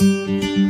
Música